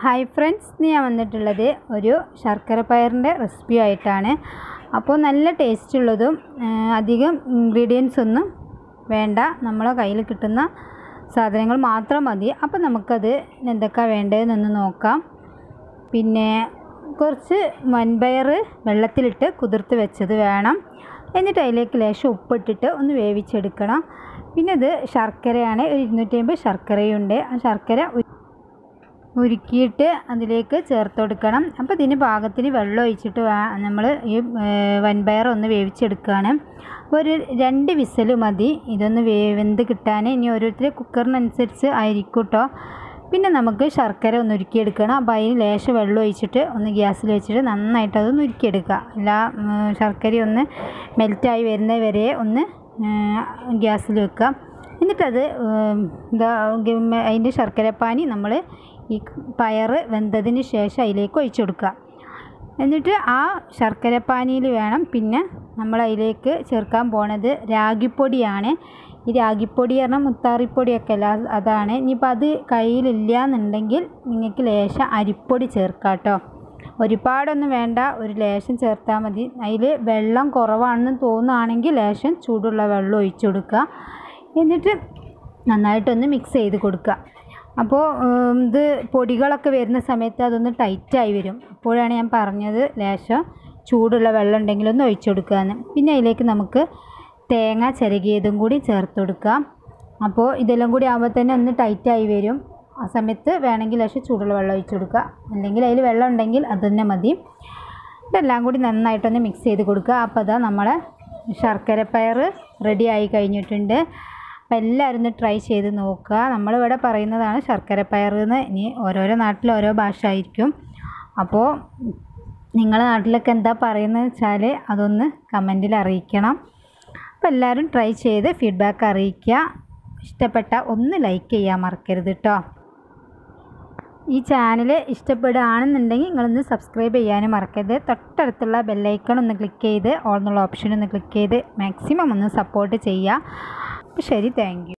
Hi friends ഇന്ന് ഞാൻ വന്നിട്ടുള്ളത് ഒരു ശർക്കര പയറിന്റെ റെസിപ്പി ആയിട്ടാണ്. അപ്പോൾ നല്ല ടേസ്റ്റ് ഉള്ളതും അധികം ഇൻഗ്രീഡിയൻസ് ഒന്നും വേണ്ട. നമ്മളെ കയ്യിൽ കിട്ടുന്ന സാധനങ്ങൾ മാത്രം മതി. അപ്പോൾ നമുക്കത് എന്തൊക്കെയാണ് വേണ്ടതെന്നൊന്ന് നോക്കാം. പിന്നെ കുറച്ച് വൻപയർ വെള്ളത്തിലിട്ട് കുതിർത്ത് വെച്ചത് വേണം. എന്നിട്ട് അതിലേക്ക് ലേശം ഉപ്പിട്ടിട്ട് ഒന്ന് വേവിച്ചെടുക്കണം. പിന്നെ ഇത് ശർക്കരയാണ്. ഒരു ഇരുന്നൂറ്റി അമ്പത് ശർക്കരയുണ്ട്. ആ ശർക്കര ഉരുക്കിയിട്ട് അതിലേക്ക് ചേർത്ത് കൊടുക്കണം. അപ്പോൾ ഇതിന് പാകത്തിന് വെള്ളം ഒഴിച്ചിട്ട് നമ്മൾ ഈ വൻപയർ ഒന്ന് വേവിച്ചെടുക്കുകയാണ് ഒരു രണ്ട് വിസൽ മതി. ഇതൊന്ന് വെന്ത് കിട്ടാൻ ഇനി ഓരോരുത്തർ കുക്കറിനനുസരിച്ച് ആയിരിക്കും കേട്ടോ പിന്നെ നമുക്ക് ശർക്കര ഒന്ന് ഉരുക്കിയെടുക്കണം. അപ്പോൾ അതിന് ലേശം വെള്ളം ഒഴിച്ചിട്ട് ഒന്ന് ഗ്യാസിൽ വെച്ചിട്ട് നന്നായിട്ട് അതൊന്ന് ഉരുക്കിയെടുക്കുക എല്ലാ ശർക്കരയൊന്ന് മെൽറ്റായി വരുന്നത് വരെ ഒന്ന് ഗ്യാസിൽ വെക്കുക എന്നിട്ടത് എന്താ അതിന്റെ ശർക്കരപ്പാനി നമ്മൾ ഈ പയർ വെന്തതിന് ശേഷം അതിലേക്ക് ഒഴിച്ചു കൊടുക്കുക. എന്നിട്ട് ആ ശർക്കരപ്പാനിയിൽ വേണം. പിന്നെ നമ്മൾ അതിലേക്ക് ചേർക്കാൻ പോണത് രാഗിപ്പൊടിയാണ്. ഈ രാഗിപ്പൊടി പറഞ്ഞാൽ മുത്താറിപ്പൊടിയൊക്കെ അല്ല അതാണ്. ഇനിയിപ്പോൾ അത് കയ്യിലില്ല എന്നുണ്ടെങ്കിൽ നിങ്ങൾക്ക് ലേശം അരിപ്പൊടി ചേർക്കാം കേട്ടോ. ഒരുപാടൊന്നും വേണ്ട ഒരു ലേശം ചേർത്താൽ മതി. അതിൽ വെള്ളം കുറവാണെന്ന് തോന്നുകയാണെങ്കിൽ ലേശം ചൂടുള്ള വെള്ളം ഒഴിച്ചു കൊടുക്കുക. എന്നിട്ട് നന്നായിട്ടൊന്ന് മിക്സ് ചെയ്ത് കൊടുക്കുക. അപ്പോൾ ഇത് പൊടികളൊക്കെ വരുന്ന സമയത്ത് അതൊന്ന് ടൈറ്റായി വരും. അപ്പോഴാണ് ഞാൻ പറഞ്ഞത് ലേശം ചൂടുള്ള വെള്ളം ഉണ്ടെങ്കിൽ ഒന്ന് ഒഴിച്ചു എന്ന്. പിന്നെ അതിലേക്ക് നമുക്ക് തേങ്ങ ചിരകിയതും കൂടി ചേർത്ത് കൊടുക്കാം അപ്പോൾ ഇതെല്ലാം കൂടി ആകുമ്പോൾ തന്നെ ഒന്ന് ടൈറ്റായി വരും. ആ സമയത്ത് വേണമെങ്കിൽ ലേശം ചൂടുള്ള വെള്ളം ഒഴിച്ചു കൊടുക്കുക. അല്ലെങ്കിൽ അതിൽ വെള്ളം ഉണ്ടെങ്കിൽ അത് തന്നെ മതി. ഇതെല്ലാം കൂടി നന്നായിട്ടൊന്ന് മിക്സ് ചെയ്ത് കൊടുക്കുക. അപ്പോൾ അതാ നമ്മളെ ശർക്കര പയർ റെഡി ആയി കഴിഞ്ഞിട്ടുണ്ട്. അപ്പോൾ എല്ലാവരും ഒന്ന് ട്രൈ ചെയ്ത് നോക്കുക. നമ്മളിവിടെ പറയുന്നതാണ് ശർക്കര പയർ എന്ന്. ഇനി ഓരോരോ നാട്ടിൽ ഓരോ ഭാഷ ആയിരിക്കും. അപ്പോൾ നിങ്ങളുടെ നാട്ടിലൊക്കെ എന്താ പറയുന്നത് വെച്ചാൽ അതൊന്ന് കമന്റിൽ അറിയിക്കണം. അപ്പോൾ എല്ലാവരും ട്രൈ ചെയ്ത് ഫീഡ്ബാക്ക് അറിയിക്കുക. ഇഷ്ടപ്പെട്ട ഒന്ന് ലൈക്ക് ചെയ്യാൻ മറക്കരുത് കേട്ടോ ഈ ചാനൽ ഇഷ്ടപ്പെടുകയാണെന്നുണ്ടെങ്കിൽ നിങ്ങളൊന്ന് സബ്സ്ക്രൈബ് ചെയ്യാനും മറക്കരുത്. തൊട്ടടുത്തുള്ള ബെല്ലൈക്കൺ ഒന്ന് ക്ലിക്ക് ചെയ്ത് ഓൾ എന്നുള്ള ഓപ്ഷൻ ഒന്ന് ക്ലിക്ക് ചെയ്ത് മാക്സിമം ഒന്ന് സപ്പോർട്ട് ചെയ്യുക. corpo cheio de dengue.